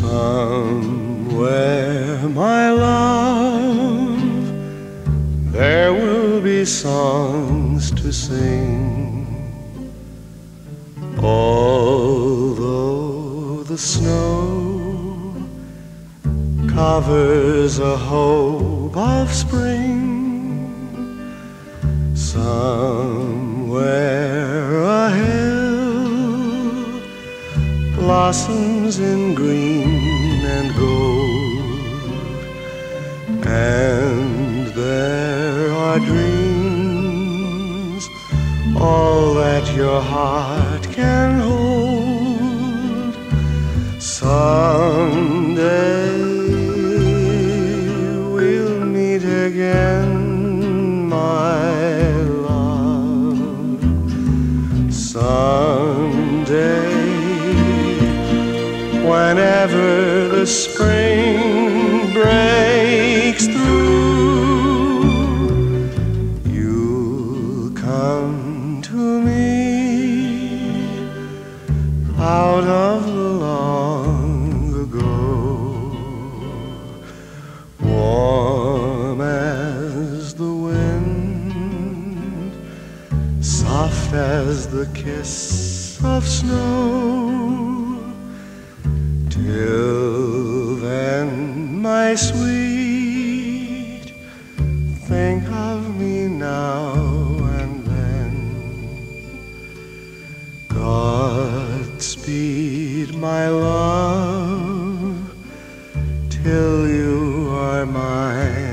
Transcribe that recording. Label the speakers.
Speaker 1: Somewhere, my love, there will be songs to sing. Although the snow covers a hope of spring, some blossoms in green and gold, and there are dreams, all that your heart can hold. Someday whenever the spring breaks through, you'll come to me out of the long ago, warm as the wind, soft as the kiss of snow. Till then, my sweet, think of me now and then. Godspeed, my love, till you are mine.